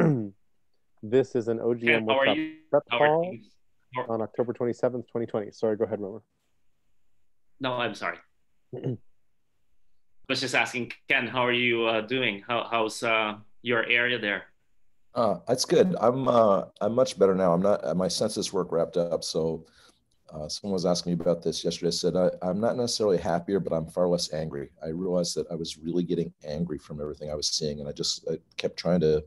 this is an OGM Ken, how workshop prep call on October 27th, 2020. Sorry, go ahead, Romer. No, I'm sorry. I was just asking Ken, how are you uh, doing? How, how's uh, your area there? Uh, that's good. I'm uh, I'm much better now. I'm not. My census work wrapped up, so uh, someone was asking me about this yesterday. I said I, I'm not necessarily happier, but I'm far less angry. I realized that I was really getting angry from everything I was seeing, and I just I kept trying to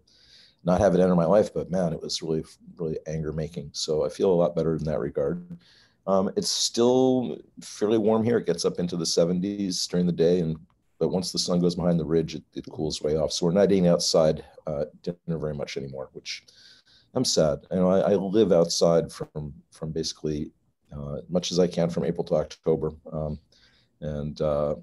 not have it enter my life. But man, it was really really anger making. So I feel a lot better in that regard. Um, it's still fairly warm here. It gets up into the 70s during the day, and but once the sun goes behind the ridge, it, it cools way off. So we're not eating outside uh, dinner very much anymore, which I'm sad. You know, I, I live outside from from basically uh, much as I can from April to October, um, and uh,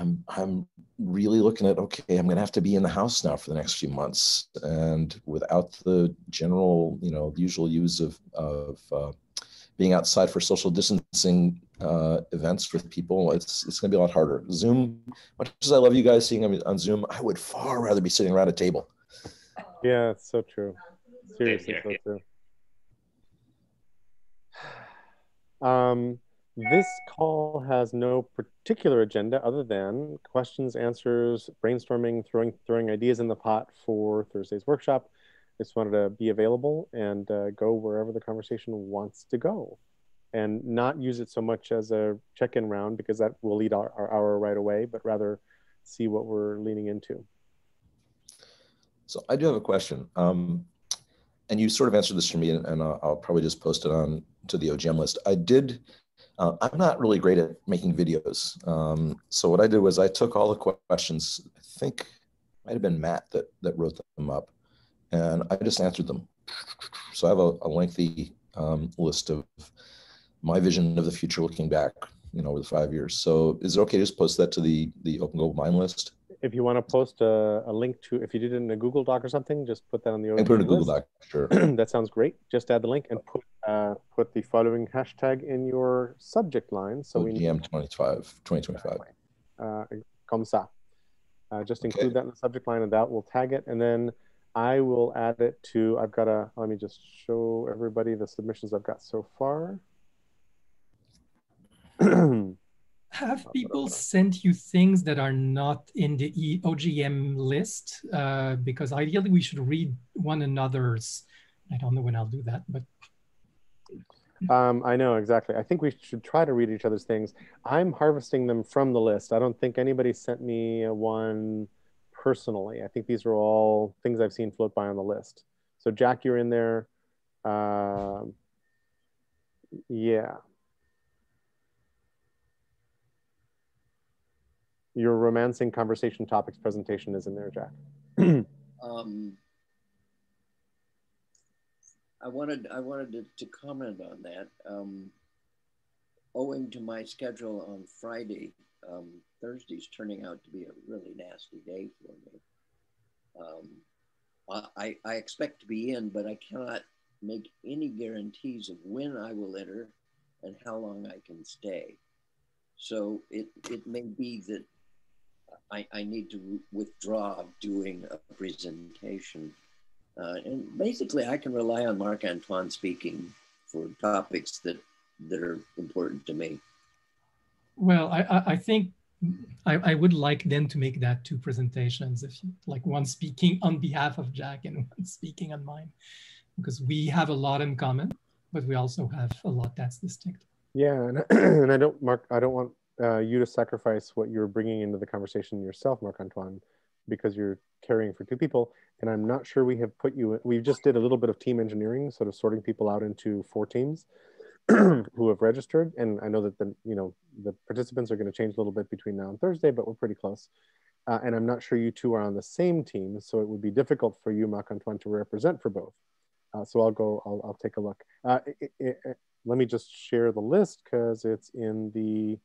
I'm I'm really looking at okay, I'm gonna have to be in the house now for the next few months, and without the general, you know, usual use of of uh, being outside for social distancing uh, events with people, it's it's going to be a lot harder. Zoom, much as I love you guys seeing them on Zoom, I would far rather be sitting around a table. Yeah, it's so true. Seriously, here, so here. true. Um, this call has no particular agenda other than questions, answers, brainstorming, throwing throwing ideas in the pot for Thursday's workshop. Just wanted to be available and uh, go wherever the conversation wants to go, and not use it so much as a check-in round because that will lead our, our hour right away, but rather see what we're leaning into. So I do have a question. Um, and you sort of answered this for me, and, and I'll, I'll probably just post it on to the OGM list. I did. Uh, I'm not really great at making videos. Um, so what I did was I took all the questions. I think might have been Matt that that wrote them up, and I just answered them. So I have a, a lengthy um, list of my vision of the future looking back, you know, over the five years. So is it okay to just post that to the the Open Global Mind list? If you want to post a, a link to, if you did it in a Google Doc or something, just put that on the I put it in a Google. Doc, sure. that sounds great. Just add the link and put uh, put the following hashtag in your subject line. So we OGM 25, 2025. uh, comme ça. Uh, just include Okay. that in the subject line, and that will tag it. And then I will add it to. I've got a. Let me just show everybody the submissions I've got so far. Have people sent you things that are not in the OGM list? Uh, because ideally we should read one another's. I don't know when I'll do that, but Um, I know exactly. I think we should try to read each other's things. I'm harvesting them from the list. I don't think anybody sent me one personally. I think these are all things I've seen float by on the list. So Jack, you're in there. Um, yeah. Your romancing conversation topics presentation is in there, Jack. Um, I wanted I wanted to, to comment on that. Um, owing to my schedule on Friday, um, Thursday's turning out to be a really nasty day for me. Um, I, I expect to be in, but I cannot make any guarantees of when I will enter and how long I can stay. So it, it may be that I, I need to withdraw doing a presentation. Uh, and basically, I can rely on Marc Antoine speaking for topics that, that are important to me. well, I, I, I think I, I would like them to make that two presentations, if you, like one speaking on behalf of Jack and one speaking on mine, because we have a lot in common, but we also have a lot that's distinct. Yeah, and, and I don't, Mark. I don't want uh, you to sacrifice what you're bringing into the conversation yourself, Marc Antoine, because you're carrying for two people. And I'm not sure we have put you. We just did a little bit of team engineering, sort of sorting people out into four teams who have registered. And I know that the you know the participants are going to change a little bit between now and Thursday, but we're pretty close. Uh, and I'm not sure you two are on the same team, so it would be difficult for you, Marc Antoine, to represent for both. Uh, so I'll go. I'll, I'll take a look. Uh, it, it, it, let me just share the list because it's in the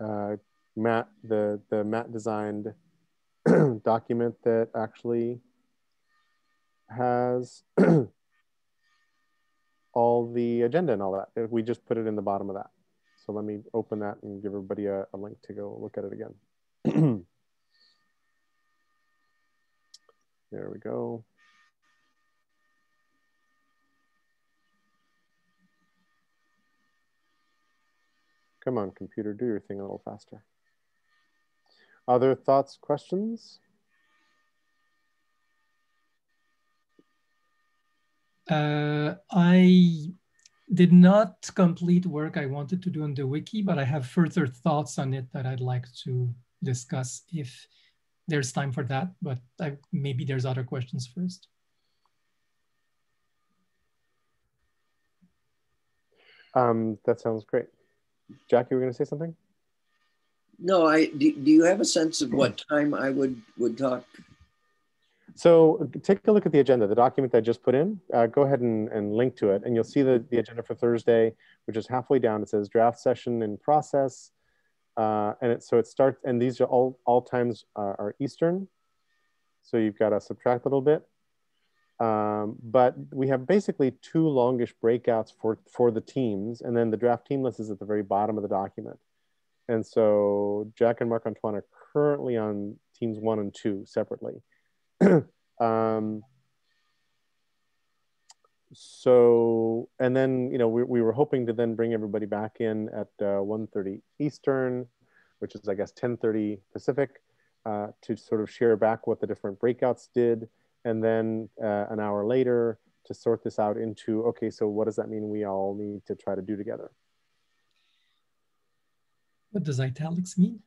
uh, Matt the the Matt designed document that actually has all the agenda and all that. We just put it in the bottom of that. So let me open that and give everybody a, a link to go look at it again. there we go. Come on, computer, do your thing a little faster. Other thoughts, questions? Uh, I did not complete work I wanted to do on the wiki, but I have further thoughts on it that I'd like to discuss if there's time for that, but I, maybe there's other questions first. Um, that sounds great. Jack, you were going to say something? No, I do, do you have a sense of what time I would would talk? So take a look at the agenda, the document that I just put in. Uh, go ahead and, and link to it, and you'll see the, the agenda for Thursday, which is halfway down. It says draft session in process. Uh, and it, so it starts, and these are all, all times uh, are Eastern. So you've got to subtract a little bit. Um, but we have basically two longish breakouts for, for the teams, and then the draft team list is at the very bottom of the document. And so Jack and Marc Antoine are currently on teams one and two separately. um, so, and then, you know, we, we were hoping to then bring everybody back in at uh, 1.30 Eastern, which is, I guess, 10.30 Pacific, uh, to sort of share back what the different breakouts did. And then uh, an hour later to sort this out into, okay, so what does that mean we all need to try to do together? What does italics mean?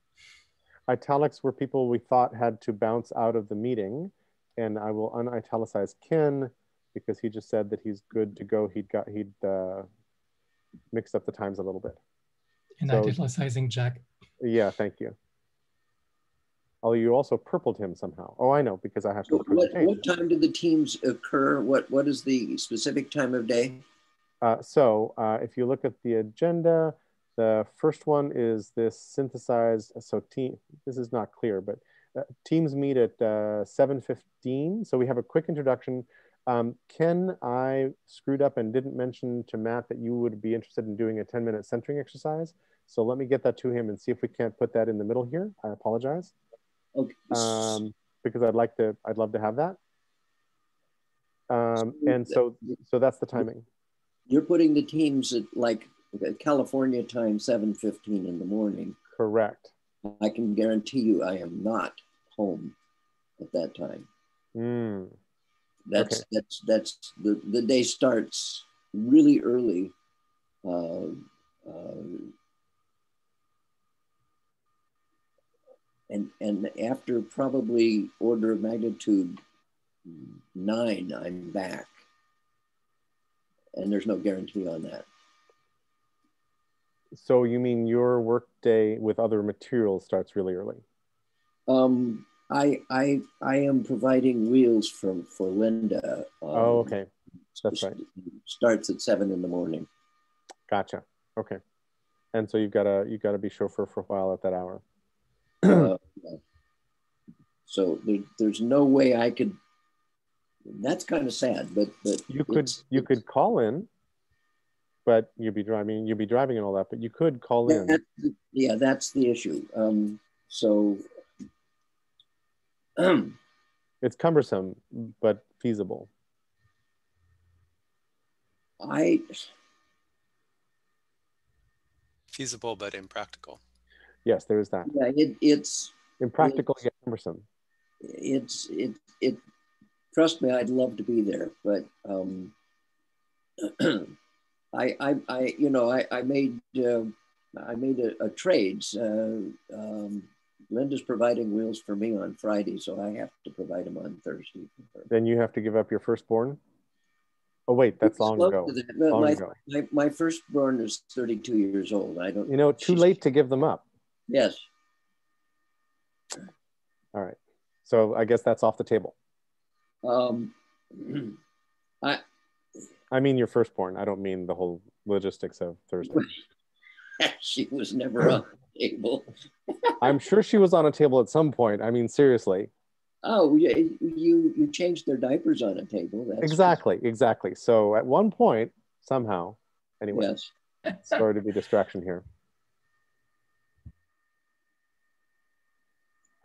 Italics were people we thought had to bounce out of the meeting. And I will unitalicize Ken because he just said that he's good to go. He'd got he'd uh, mixed up the times a little bit. And so, italicizing Jack. Yeah, thank you. Oh, you also purpled him somehow. Oh, I know because I have to. What, what time do the teams occur? What What is the specific time of day? Uh, so uh, if you look at the agenda, the first one is this synthesized. So team. This is not clear, but uh, teams meet at uh, 7:15. So we have a quick introduction. Um, Ken, I screwed up and didn't mention to Matt that you would be interested in doing a 10-minute centering exercise. So let me get that to him and see if we can't put that in the middle here. I apologize. Okay. Um, because I'd like to. I'd love to have that. Um, and so, so that's the timing. You're putting the teams at like California time, 7.15 in the morning. Correct. I can guarantee you I am not home at that time. Mm. That's Okay. that's that's the, the day starts really early. Uh, uh, and and after probably order of magnitude nine, I'm back. And there's no guarantee on that. So you mean your work day with other materials starts really early? Um, I I I am providing wheels for for Linda. Um, Oh, okay. That's right. Starts at seven in the morning. Gotcha. Okay. And so you've got to you've got to be chauffeur for a while at that hour. Uh, so there, there's no way I could. That's kind of sad, but but You could you could call in, but you'd be driving you'd be driving and all that. But you could call in. That's yeah, that's the issue. Um, so um, It's cumbersome, but feasible. I Feasible but impractical. Yes, there is that. yeah, it, it's Impractical yet cumbersome. it's it it trust me i'd love to be there but um i i i you know i i made uh, i made a, a trades uh, um linda's providing wheels for me on friday so i have to provide them on thursday. Then you have to give up your firstborn. Oh wait, that's long ago. that. Long my, ago. my, my firstborn is 32 years old i don't You know, too late to give them up. yes All right. So I guess that's off the table. um i I mean your firstborn. I don't mean the whole logistics of Thursday. she was never on the table I'm sure she was on a table at some point. I mean, seriously. Oh, you you changed their diapers on a table. That's Exactly, exactly. So at one point, somehow, anyway, Yes. sorry to be distraction here.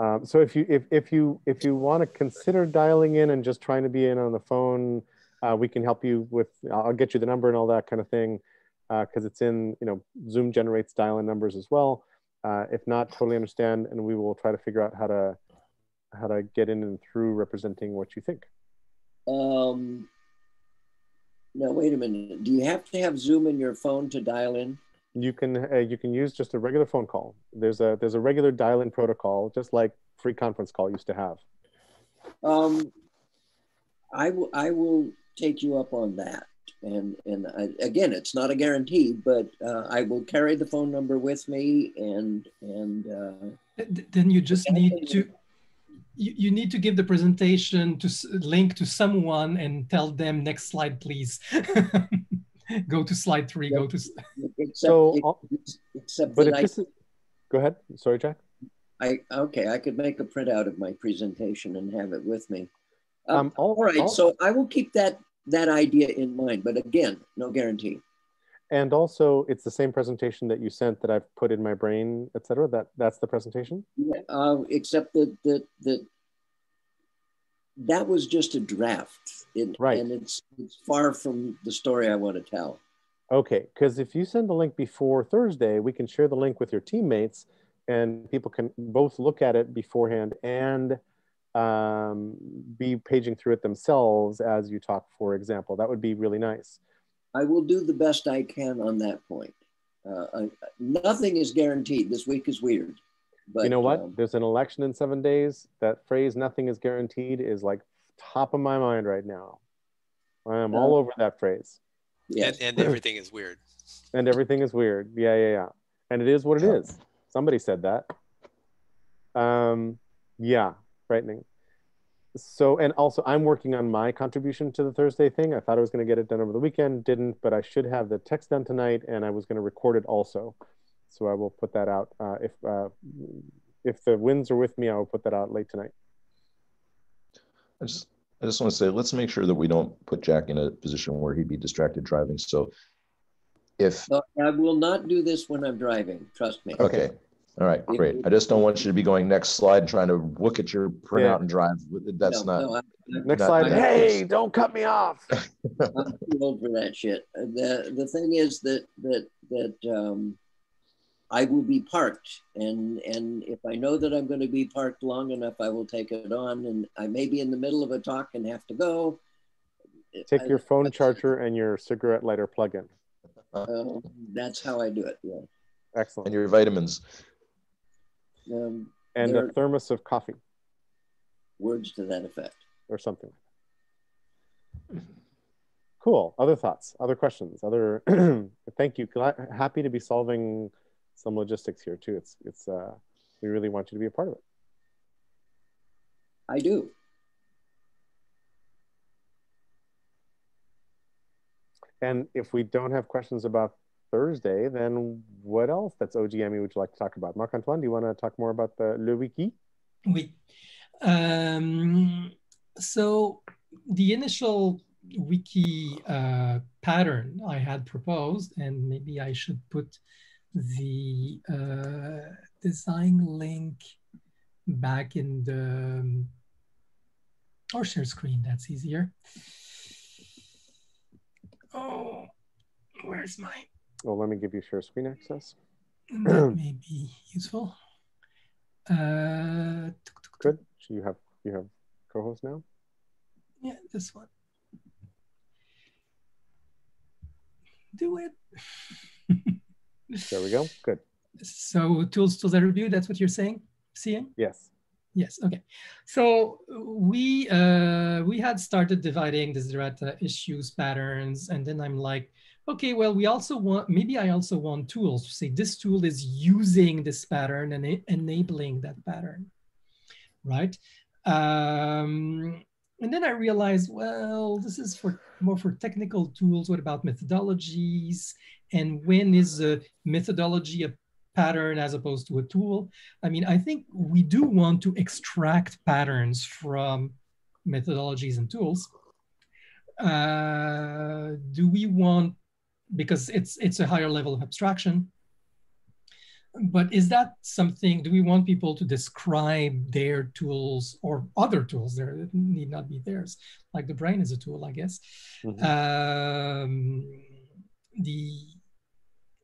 Um, so if you if, if you if you want to consider dialing in and just trying to be in on the phone, uh, we can help you with. I'll get you the number and all that kind of thing. because it's in, you know, Zoom generates dial-in numbers as well. Uh, if not, totally understand, and we will try to figure out how to how to get in and through representing what you think. Um, now wait a minute. Do you have to have Zoom in your phone to dial in? You can uh, you can use just a regular phone call. There's a there's a regular dial-in protocol, just like free conference call used to have. Um, I will I will take you up on that. And and I, again, it's not a guarantee, but uh, I will carry the phone number with me, and and uh, then you just need to you, you need to give the presentation to link to someone and tell them next slide, please. go to slide three. Go to. except, So, ex- uh, except But that if I, this is, go ahead. Sorry, Jack. I okay, I could make a printout of my presentation and have it with me. Um, Um, all, all right, all- so I will keep that that idea in mind, but again, no guarantee. and also it's the same presentation that you sent that I've put in my brain, etc. That that's the presentation. Yeah, uh, except that that that that was just a draft, it, Right. And it's it's far from the story I want to tell. Okay, because if you send the link before Thursday, we can share the link with your teammates, and people can both look at it beforehand and um, be paging through it themselves as you talk. For example, that would be really nice. I will do the best I can on that point. Uh, I, nothing is guaranteed. This week is weird, but you know what? um, There's an election in seven days. That phrase "nothing is guaranteed" is like top of my mind right now. I'm all Uh, over that phrase. yes. And, and everything is weird. and everything is weird. Yeah, yeah, yeah. And it is what it Yeah. is. Somebody said that. Um, yeah, frightening. So, and also, I'm working on my contribution to the Thursday thing. I thought I was going to get it done over the weekend, didn't, but I should have the text done tonight, and I was going to record it also. So I will put that out. Uh, if uh, if the winds are with me, I will put that out late tonight. I just, I just want to say, let's make sure that we don't put Jack in a position where he'd be distracted driving. So if, No, I will not do this when I'm driving. Trust me. okay, all right, great. I just don't want you to be going next slide and trying to look at your Yeah. printout and drive. That's No, not, no, I- Next Not- slide. not Hey, this. don't cut me off. I'm too old for that shit. Uh, The the thing is that that that um, I will be parked, and and if I know that I'm going to be parked long enough, I will take it on. And I may be in the middle of a talk and have to go. Take I- your phone charger and your cigarette lighter plug-in. um, that's how I do it. Yeah. Excellent. and your vitamins. Um, And a thermos of coffee. words to that effect. or something. Cool. Other thoughts, other questions, other. Thank you. Glad, happy to be solving some logistics here too. It's it's. Uh, we really want you to be a part of it. I do. And if we don't have questions about Thursday, then what else that's OGME would you like to talk about? Marc Antoine, do you want to talk more about the Le Wiki? Oui. Um, so the initial wiki uh, pattern I had proposed, and maybe I should put the uh, design link back in the um, or share screen. That's easier. Oh, where's my? Well, let me give you share screen access. That may be useful. Uh, Good. So you have you have co-host now. Yeah, this one. Do it. There we go. Good. so tools, tools and review, that's what you're saying, seeing? Yes. Yes, okay. So we uh, we had started dividing Desiderata issues patterns, and then I'm like, okay, well, we also want, maybe I also want tools to say this tool is using this pattern and enabling that pattern, right? Um, and then I realized, well, this is for more for technical tools. What about methodologies? And when is a methodology a pattern as opposed to a tool? I mean, I think we do want to extract patterns from methodologies and tools. Uh, do we want, because it's it's a higher level of abstraction, but is that something, do we want people to describe their tools or other tools there need not be theirs? Like the brain is a tool, I guess. Mhm. Um, the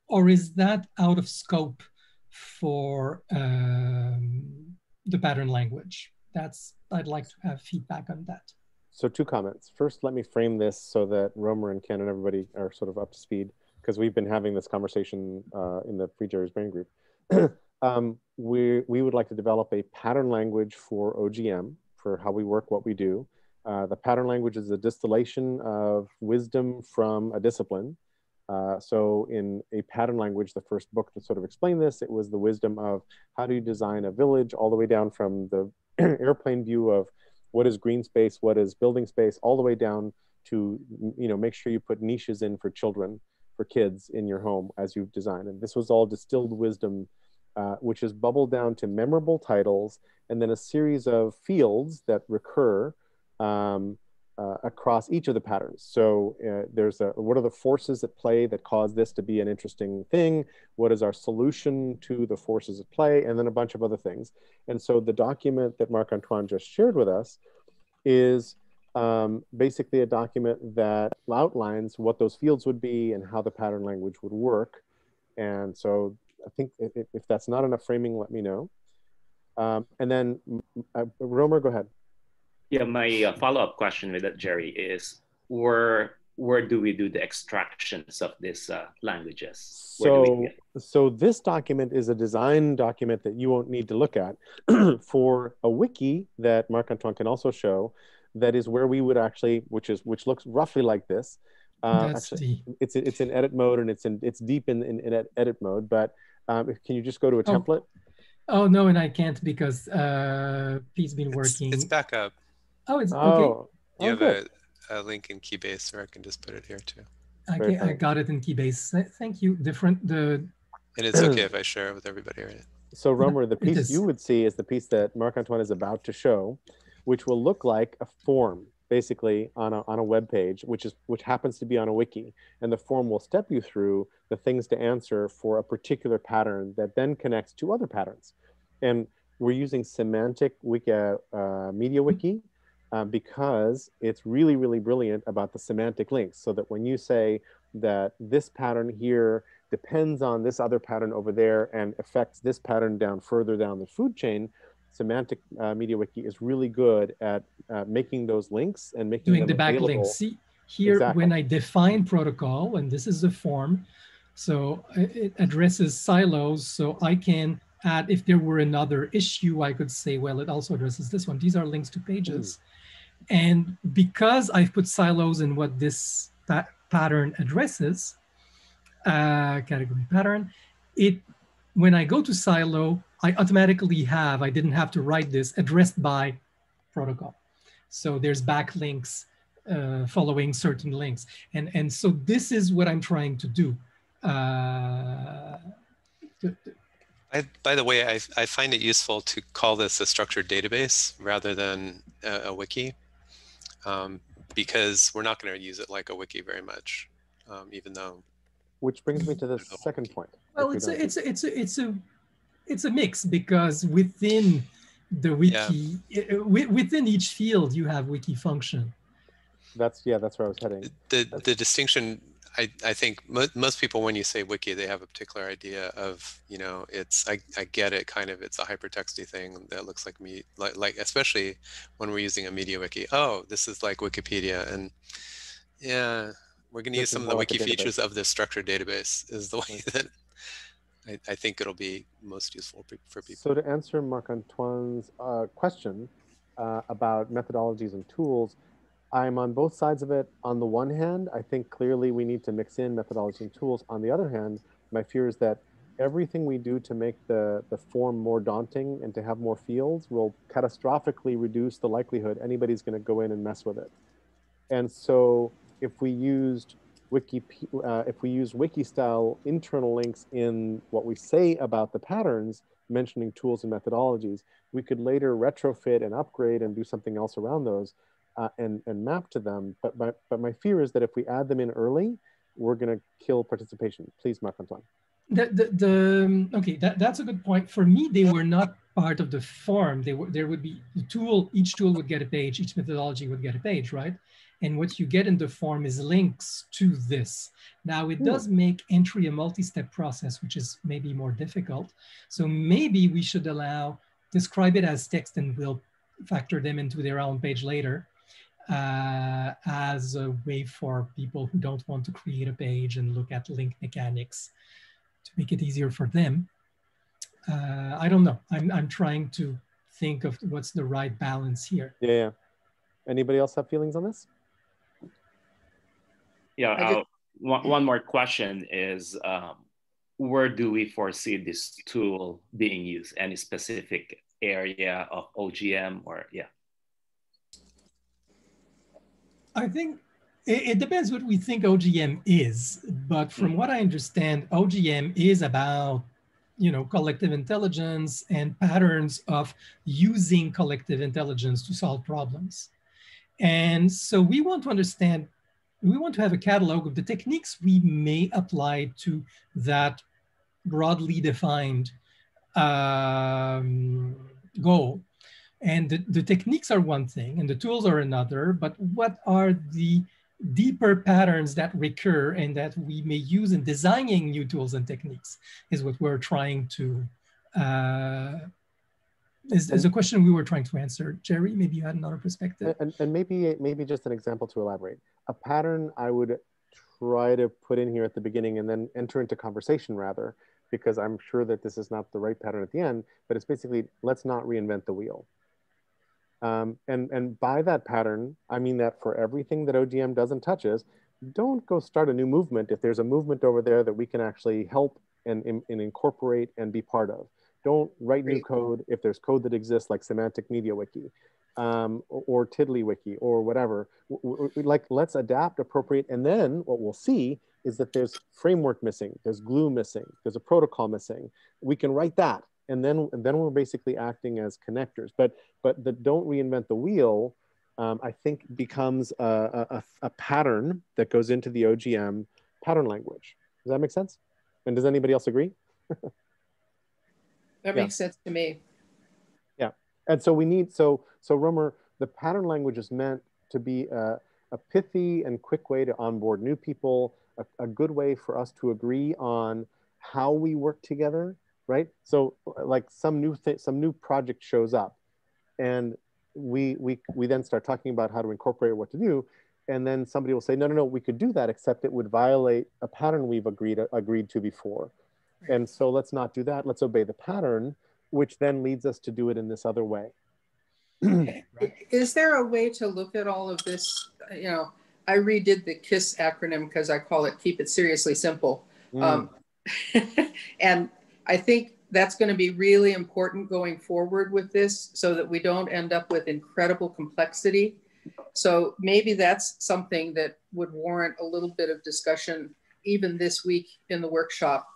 or is that out of scope for um, the pattern language? That's I'd like to have feedback on that. So two comments. First, let me frame this so that Romer and Ken and everybody are sort of up to speed because we've been having this conversation uh, in the Free Jerry's Brain group. um, we, we would like to develop a pattern language for OGM for how we work what we do. Uh, the pattern language is a distillation of wisdom from a discipline. Uh, so in a pattern language, the first book to sort of explain this, it was the wisdom of how do you design a village all the way down from the airplane view of what is green space, what is building space, all the way down to, you know, make sure you put niches in for children, for kids in your home as you design. And this was all distilled wisdom, uh, which is bubbled down to memorable titles and then a series of fields that recur um, uh, across each of the patterns. So uh, there's a, what are the forces at play that cause this to be an interesting thing? What is our solution to the forces at play? And then a bunch of other things. And so the document that Marc-Antoine just shared with us is um, basically a document that outlines what those fields would be and how the pattern language would work. And so I think if, if that's not enough framing, let me know. Um, and then, uh, Romer, go ahead. Yeah, my uh, follow-up question with that, Jerry, is where where do we do the extractions of these uh, languages? so, so this document is a design document that you won't need to look at for a wiki that Marc-Antoine can also show. That is where we would actually, which is which looks roughly like this. Uh, actually, it's it's in edit mode and it's in it's deep in in, in edit mode. But um, can you just go to a oh. template? Oh no, and I can't because uh, Pete's been working. It's, it's back up. Oh, it's okay. Oh, you have a, a, link in Keybase, or I can just put it here too. Okay, I got it in Keybase. Thank you. Different the. And it's okay if I share it with everybody, right? So, Romer, the piece you would see is the piece that Marc Antoine is about to show, which will look like a form basically on a, on a web page, which is which happens to be on a wiki, and the form will step you through the things to answer for a particular pattern that then connects to other patterns, and we're using semantic wiki, uh, MediaWiki uh, because it's really, really brilliant about the semantic links. So that when you say that this pattern here depends on this other pattern over there and affects this pattern down further down the food chain, semantic uh, MediaWiki is really good at uh, making those links and making doing the backlinks. See here exactly. when I define protocol, and this is the form, so it addresses silos. So I can add if there were another issue, I could say, well, it also addresses this one. These are links to pages. Mm. And because I've put silos in what this pa pattern addresses, uh, category pattern, it when I go to silo, I automatically have, I didn't have to write this, addressed by protocol. So there's backlinks uh, following certain links. And, and so this is what I'm trying to do. Uh, to, I, by the way, I, I find it useful to call this a structured database rather than a, a wiki um, because we're not going to use it like a wiki very much, um, even though. Which brings me to the second point. Well, it's a, it's a, it's a it's a it's a mix because within the wiki yeah. within each field you have wiki function. That's yeah, that's where I was heading. The the distinction I, I think mo most people, when you say wiki, they have a particular idea of, you know, it's, I, I get it kind of, it's a hypertexty thing that looks like me, like, like, especially when we're using a media wiki. Oh, this is like Wikipedia. And yeah, we're going to use some of the wiki features of this structured database is the way mm. that I, I think it'll be most useful for people. So to answer Marc-Antoine's uh, question uh, about methodologies and tools, I'm on both sides of it. On the one hand, I think clearly we need to mix in methodology and tools. On the other hand, my fear is that everything we do to make the, the form more daunting and to have more fields will catastrophically reduce the likelihood anybody's going to go in and mess with it. And so if we used wiki, uh, if we use wiki style internal links in what we say about the patterns, mentioning tools and methodologies, we could later retrofit and upgrade and do something else around those uh, and, and map to them. But, but, but my fear is that if we add them in early, we're going to kill participation. Please, Marc-Antoine. The, the, the, um, okay, that, that's a good point. For me, they were not part of the form. They were, there would be the tool, each tool would get a page, each methodology would get a page, right? And what you get in the form is links to this. Now it does make entry a multi-step process, which is maybe more difficult. So maybe we should allow, describe it as text and we'll factor them into their own page later uh, as a way for people who don't want to create a page and look at link mechanics to make it easier for them. Uh, I don't know. I'm, I'm trying to think of what's the right balance here. Yeah. yeah. Anybody else have feelings on this? Yeah. Uh, one, one more question is um, where do we foresee this tool being used? Any specific area of OGM or yeah? I think it, it, depends what we think OGM is, but from what I understand, OGM is about you know collective intelligence and patterns of using collective intelligence to solve problems. And so we want to understand, we want to have a catalog of the techniques we may apply to that broadly defined um, goal. And the, the techniques are one thing and the tools are another, but what are the deeper patterns that recur and that we may use in designing new tools and techniques is what we're trying to, uh, is, is a question we were trying to answer. Jerry, maybe you had another perspective. And, and maybe, maybe just an example to elaborate. A pattern I would try to put in here at the beginning and then enter into conversation rather, because I'm sure that this is not the right pattern at the end, but it's basically, let's not reinvent the wheel. Um, and, and by that pattern, I mean that for everything that OGM does and touches, don't go start a new movement if there's a movement over there that we can actually help and, and, and incorporate and be part of. Don't write new code if there's code that exists like Semantic Media Wiki um, or, TiddlyWiki or whatever. like let's adapt, appropriate, and then what we'll see is that there's framework missing, there's glue missing, there's a protocol missing. We can write that and then and then we're basically acting as connectors. But but the don't reinvent the wheel, um, I think becomes a, a, a, pattern that goes into the OGM pattern language. Does that make sense? And does anybody else agree? that makes sense to me. Yeah, and so we need so so Romer, the pattern language is meant to be a, a pithy and quick way to onboard new people, a, a good way for us to agree on how we work together right? So like some new thing, some new project shows up, and we we we then start talking about how to incorporate what to do, and then somebody will say, no, no, no, we could do that, except it would violate a pattern we've agreed agreed to before, right. and so let's not do that. Let's obey the pattern, which then leads us to do it in this other way. Is there a way to look at all of this? You know, I redid the KISS acronym because I call it Keep It Seriously Simple. Mm. Um, and I think that's going to be really important going forward with this so that we don't end up with incredible complexity. So maybe that's something that would warrant a little bit of discussion even this week in the workshop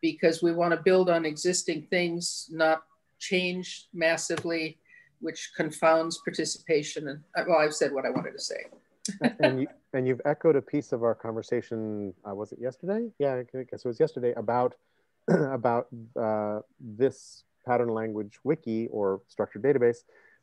because we want to build on existing things, not change massively, which confounds participation. And uh, well, I've said what I wanted to say. and, you, and you've echoed a piece of our conversation, uh, was it yesterday? Yeah, I guess it was yesterday about about uh, this pattern language wiki or structured database,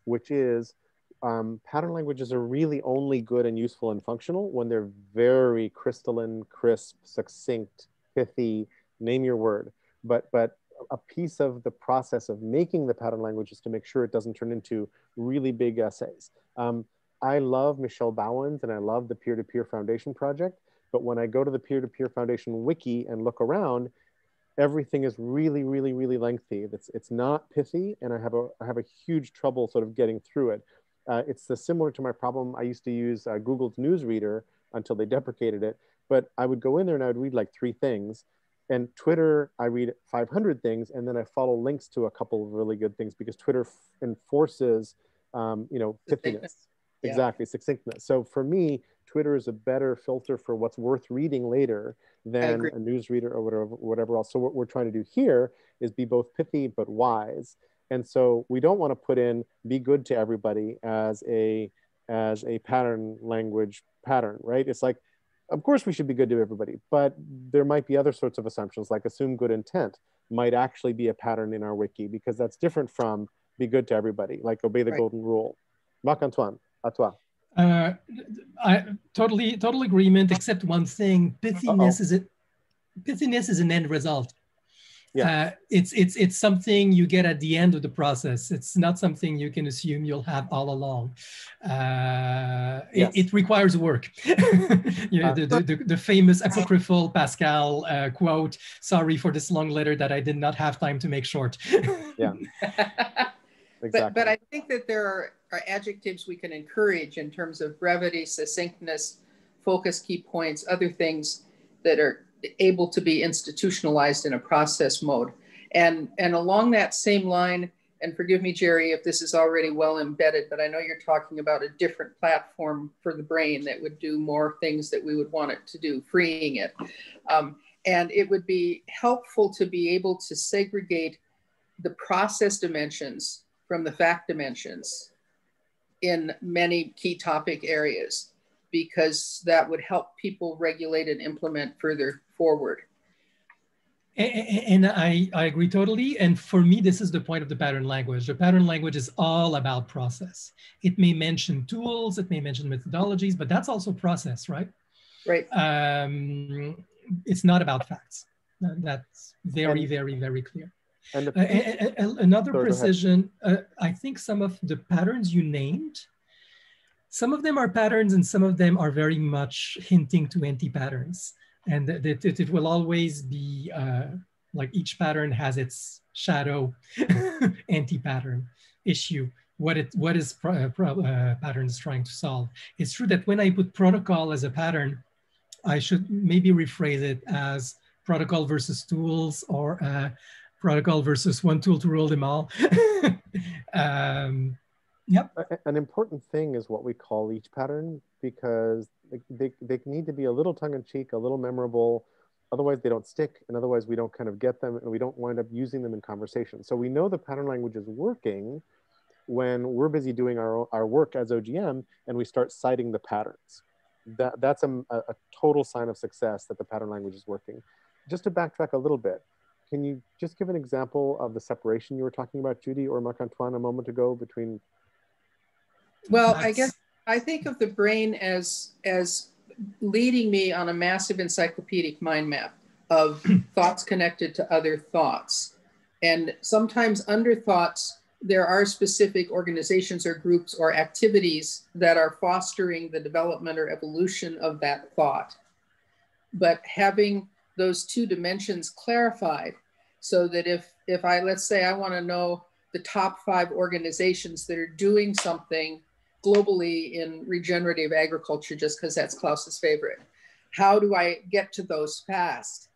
which is um, pattern languages are really only good and useful and functional when they're very crystalline, crisp, succinct, pithy, name your word. But, but a piece of the process of making the pattern language is to make sure it doesn't turn into really big essays. Um, I love Michel Bauwens and I love the Peer-to-Peer Foundation project, but when I go to the Peer-to-Peer Foundation wiki and look around, everything is really, really, really lengthy. It's, it's not pithy, and I have a, I have a huge trouble sort of getting through it. Uh, it's similar to my problem. I used to use uh, Google's newsreader until they deprecated it, but I would go in there and I would read like three things. And Twitter, I read 500 things, and then I follow links to a couple of really good things because Twitter enforces, um, you know, pithiness. Yeah. Exactly, succinctness. So for me, Twitter is a better filter for what's worth reading later than a newsreader or whatever, whatever else. So what we're trying to do here is be both pithy but wise. And so we don't want to put in be good to everybody as a as a pattern language pattern, right? It's like, of course we should be good to everybody, but there might be other sorts of assumptions like assume good intent might actually be a pattern in our wiki because that's different from be good to everybody, like obey the right. golden rule. Marc Antoine, à toi. Uh, I totally, total agreement, except one thing. Pithiness Uh-oh. is it? Pithiness is an end result. Yeah. Uh, it's it's it's something you get at the end of the process. It's not something you can assume you'll have all along. Uh, yes. it, it, requires work. you know, uh, the, the, the, famous apocryphal Pascal uh, quote, sorry for this long letter that I did not have time to make short. yeah. Exactly. But, but I think that there are, are adjectives we can encourage in terms of brevity, succinctness, focus, key points, other things that are able to be institutionalized in a process mode. And, and along that same line, and forgive me, Jerry, if this is already well embedded, but I know you're talking about a different platform for the brain that would do more things that we would want it to do, freeing it. Um, and it would be helpful to be able to segregate the process dimensions from the fact dimensions in many key topic areas because that would help people regulate and implement further forward. And I, I agree totally. And for me, this is the point of the pattern language. The pattern language is all about process. It may mention tools, it may mention methodologies, but that's also process, right? Right. Um, it's not about facts. That's very, very, very clear. And the, uh, another precision, uh, I think some of the patterns you named, some of them are patterns and some of them are very much hinting to anti-patterns and that it, it, will always be uh, like each pattern has its shadow anti-pattern issue. What it what is pro, uh, pro, uh, patterns trying to solve? It's true that when i put protocol as a pattern i should maybe rephrase it as protocol versus tools or uh, protocol versus one tool to rule them all. Um, yep. An important thing is what we call each pattern because they, they need to be a little tongue-in-cheek, a little memorable. Otherwise, they don't stick, and otherwise, we don't kind of get them, and we don't wind up using them in conversation. So we know the pattern language is working when we're busy doing our, our work as OGM, and we start citing the patterns. That, that's a, a total sign of success that the pattern language is working. Just to backtrack a little bit, can you just give an example of the separation you were talking about, Judy or Marc-Antoine, a moment ago between? Well, I guess I think of the brain as as leading me on a massive encyclopedic mind map of thoughts connected to other thoughts. And sometimes under thoughts, there are specific organizations or groups or activities that are fostering the development or evolution of that thought. But having those two dimensions clarified so that if if I let's say I want to know the top five organizations that are doing something globally in regenerative agriculture just because that's Klaus's favorite. How do I get to those fast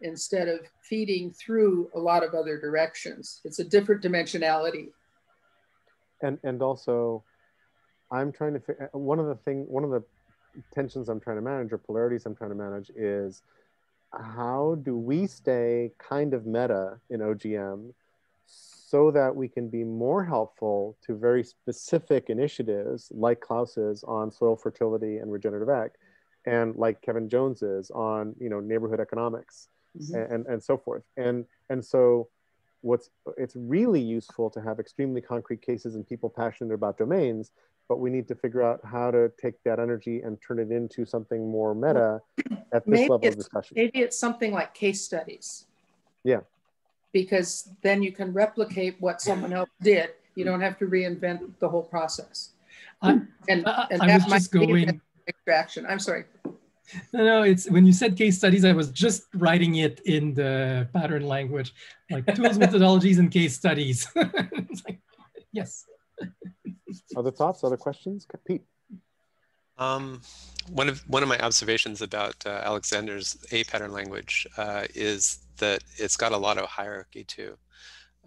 instead of feeding through a lot of other directions? It's a different dimensionality. And and also, I'm trying to one of the thing one of the tensions I'm trying to manage or polarities I'm trying to manage is how do we stay kind of meta in OGM so that we can be more helpful to very specific initiatives like Klaus's on soil fertility and regenerative ag, and like Kevin Jones's on you know neighborhood economics mm-hmm. and, and so forth. And and so what's it's really useful to have extremely concrete cases and people passionate about domains, but we need to figure out how to take that energy and turn it into something more meta at this maybe level of discussion. Maybe it's something like case studies. Yeah because then you can replicate what someone else did. You don't have to reinvent the whole process. I, and, and I was just going extraction. I'm sorry. No, no, it's when you said case studies, I was just writing it in the pattern language, like tools, methodologies, and case studies. like, yes. Other thoughts, other questions? Pete. Um, one of one of my observations about uh, Alexander's A pattern language uh, is that it's got a lot of hierarchy too.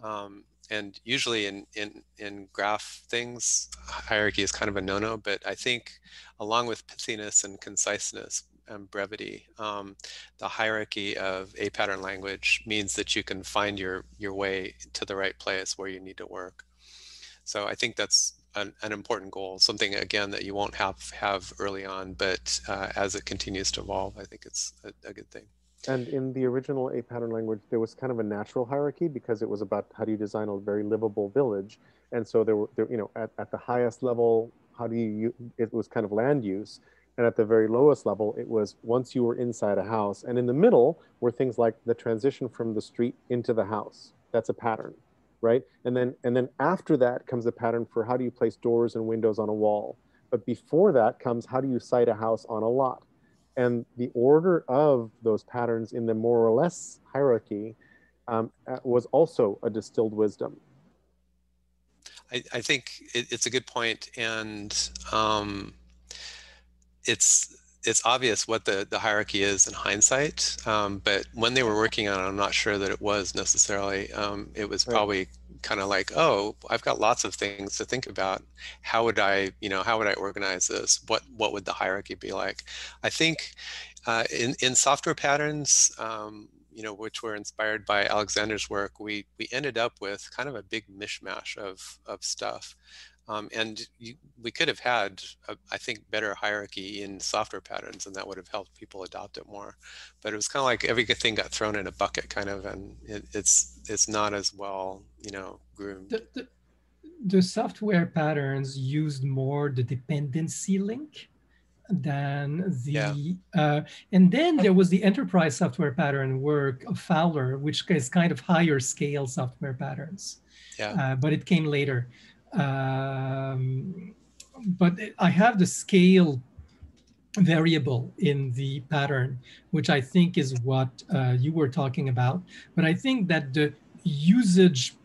Um, and usually in, in, in graph things, hierarchy is kind of a no-no, but I think along with pithiness and conciseness and brevity, um, the hierarchy of a pattern language means that you can find your, your way to the right place where you need to work. So I think that's an, an important goal, something again that you won't have have early on, but uh, as it continues to evolve, I think it's a, a good thing. And in the original A pattern language, there was kind of a natural hierarchy because it was about how do you design a very livable village. And so there were, there, you know, at, at the highest level, how do you it was kind of land use. And at the very lowest level it was once you were inside a house. And in the middle were things like the transition from the street into the house. That's a pattern right? And then and then after that comes a pattern for how do you place doors and windows on a wall? But before that comes how do you site a house on a lot and the order of those patterns in the more or less hierarchy um, uh, was also a distilled wisdom I, I think it, it's a good point, and um, it's it's obvious what the, the hierarchy is in hindsight, um, but when they were working on it, I'm not sure that it was necessarily. Um, it was probably kind of like, oh, I've got lots of things to think about. How would I, you know, how would I organize this? What what would the hierarchy be like? I think uh, in in software patterns, um, you know, which were inspired by Alexander's work, we we ended up with kind of a big mishmash of of stuff. Um, and you, we could have had, a, I think, better hierarchy in software patterns, and that would have helped people adopt it more. But it was kind of like everything got thrown in a bucket, kind of, and it, it's it's not as well, you know, groomed. The, the, the software patterns used more the dependency link than the yeah. uh, and then there was the enterprise software pattern work of Fowler, which is kind of higher scale software patterns. Yeah. Uh, but it came later. Um, but I have the scale variable in the pattern, which I think is what uh, you were talking about. But I think that the usage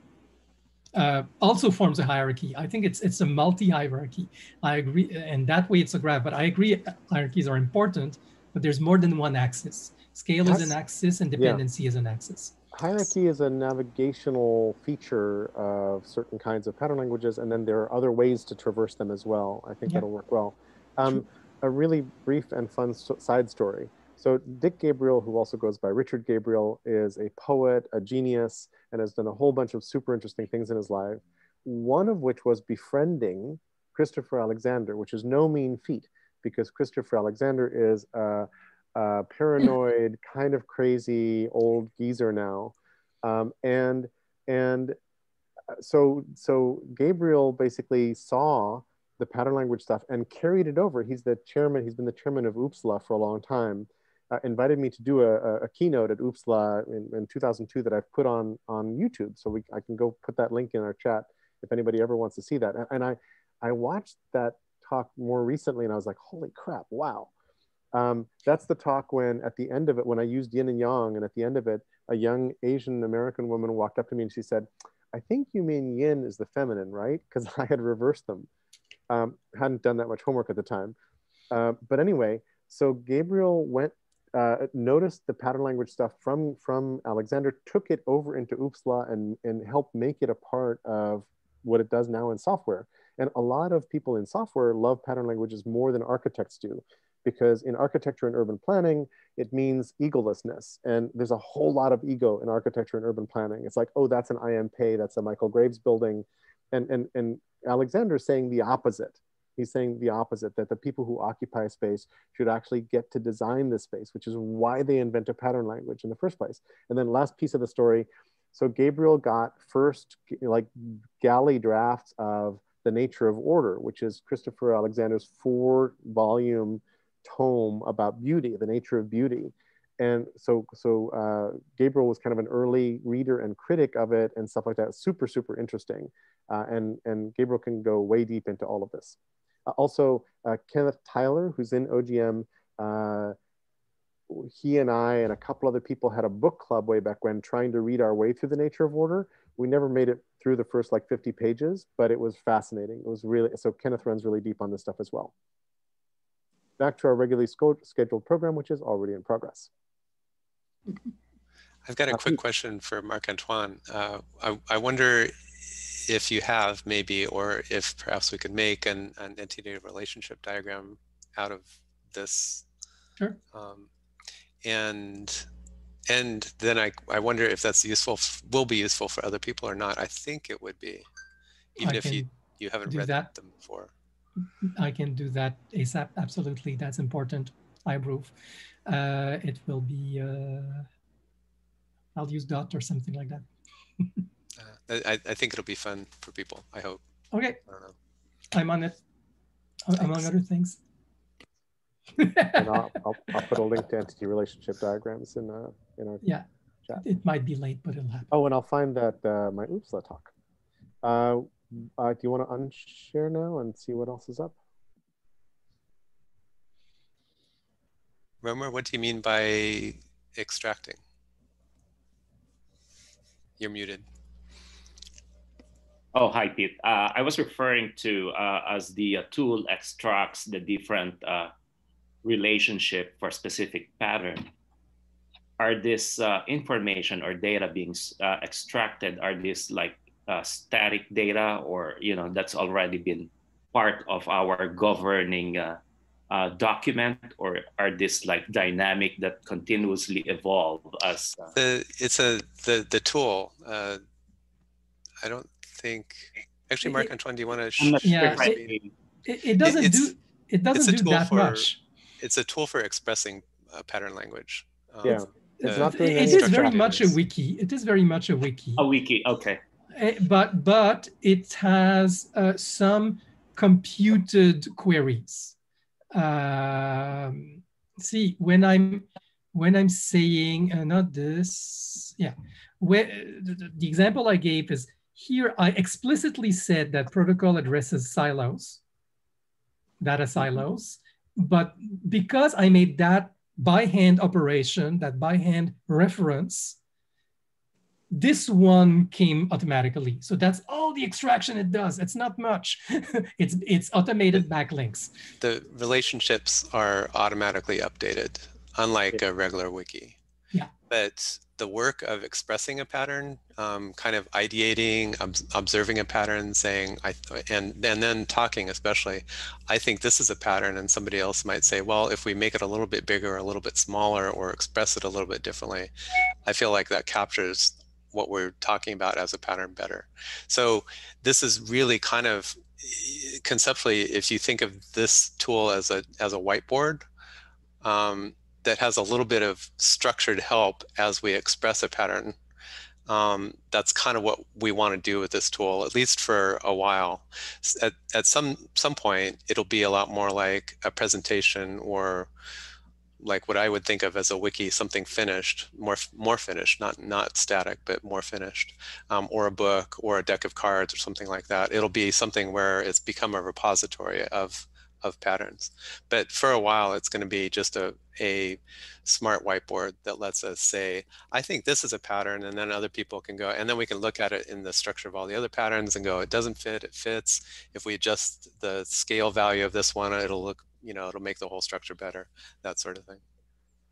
uh, also forms a hierarchy. I think it's it's a multi-hierarchy. I agree, and that way it's a graph. But I agree, hierarchies are important, but there's more than one axis. Scale is an axis, and dependency yeah. is an axis. Hierarchy is a navigational feature of certain kinds of pattern languages, and then there are other ways to traverse them as well. I think yeah. that'll work well. Um, a really brief and fun side story. So Dick Gabriel, who also goes by Richard Gabriel, is a poet, a genius, and has done a whole bunch of super interesting things in his life. One of which was befriending Christopher Alexander, which is no mean feat because Christopher Alexander is a, a paranoid, kind of crazy old geezer now, um, and and uh, so so Gabriel basically saw the pattern language stuff and carried it over. He's the chairman. He's been the chairman of OOPSLA for a long time, uh, invited me to do a, a keynote at OOPSLA in, in, 2002 that I've put on on YouTube. So we, I can go put that link in our chat if anybody ever wants to see that. And, and I, I watched that talk more recently and I was like, holy crap, wow. Um, that's the talk when at the end of it, when I used yin and yang and at the end of it, a young Asian American woman walked up to me and she said, I think you mean yin is the feminine, right? Because I had reversed them. Um, hadn't done that much homework at the time. Uh, but anyway, so Gabriel went uh, noticed the pattern language stuff from from Alexander, took it over into OOPSLA and and helped make it a part of what it does now in software. And a lot of people in software love pattern languages more than architects do, because in architecture and urban planning, it means egolessness. And there's a whole lot of ego in architecture and urban planning. It's like, oh, that's an I. M. Pei, that's a Michael Graves building. And, and, and Alexander's saying the opposite. He's saying the opposite, that the people who occupy space should actually get to design this space, which is why they invent a pattern language in the first place. And then last piece of the story, so Gabriel got first like galley drafts of The Nature of Order, which is Christopher Alexander's four volume tome about beauty, the nature of beauty. And so, so uh, Gabriel was kind of an early reader and critic of it and stuff like that. Super, super interesting. Uh, and, and Gabriel can go way deep into all of this. Uh, also, uh, Kenneth Tyler, who's in OGM, uh, he and I and a couple other people had a book club way back when trying to read our way through the nature of order. We never made it through the first like 50 pages, but it was fascinating. It was really, so Kenneth runs really deep on this stuff as well. Back to our regularly scheduled program, which is already in progress. I've got a quick question for Marc Antoine. Uh, I, I wonder if you have maybe, or if perhaps we could make an, an entity relationship diagram out of this. Sure. Um, and and then I, I wonder if that's useful, will be useful for other people or not. I think it would be, even I if you, you haven't read that. them before. I can do that ASAP. Absolutely. That's important. I approve. Uh, it will be, uh, I'll use dot or something like that. I, I think it'll be fun for people. I hope. Okay. I am on it. among other things. and I'll, I'll, I'll, put a link to entity relationship diagrams in, uh, in our yeah. Chat. It might be late, but it'll happen. Oh, and I'll find that uh, my OOPSLA talk. Uh, do you want to unshare now and see what else is up? Romer, what do you mean by extracting? You're muted. Oh, hi, Pete. Uh, I was referring to uh, as the uh, tool extracts the different uh, relationship for specific pattern. Are this uh, information or data being uh, extracted? Are these like Uh, static data or, you know, that's already been part of our governing uh, uh, document or are this like dynamic that continuously evolve as? the, it's a, the, the tool. I don't think actually Marc Antoine, do you want to? yeah, it, it, it, doesn't it's, do it doesn't do that for, much. It's a tool for expressing uh, pattern language. Um, yeah, it's, not doing it is very much a wiki. It is very much a wiki. A wiki, okay. Uh, but but it has uh, some computed queries. Um, see when I'm when I'm saying uh, not this, yeah. Where the, the example I gave is here, I explicitly said that protocol addresses silos, data mm-hmm. silos, but because I made that by hand operation, that by hand reference, this one came automatically. So that's all the extraction it does. It's not much. it's it's automated backlinks. The relationships are automatically updated, unlike a regular wiki. Yeah. But the work of expressing a pattern, um, kind of ideating, ob observing a pattern, saying, I, and, and then talking especially, I think this is a pattern and somebody else might say, well, if we make it a little bit bigger, a little bit smaller, or express it a little bit differently, I feel like that captures what we're talking about as a pattern better. So this is really kind of conceptually, if you think of this tool as a, as a whiteboard, um, that has a little bit of structured help as we express a pattern. Um, that's kind of what we want to do with this tool, at least for a while. At, at some some point, it'll be a lot more like a presentation or like what I would think of as a wiki, something finished, more more finished, not not static, but more finished, um, or a book or a deck of cards or something like that. It'll be something where it's become a repository of of patterns. But for a while, it's going to be just a, a smart whiteboard that lets us say, I think this is a pattern, and then other people can go, and then we can look at it in the structure of all the other patterns and go, it doesn't fit, it fits. If we adjust the scale value of this one, it'll look, you know, it'll make the whole structure better, that sort of thing.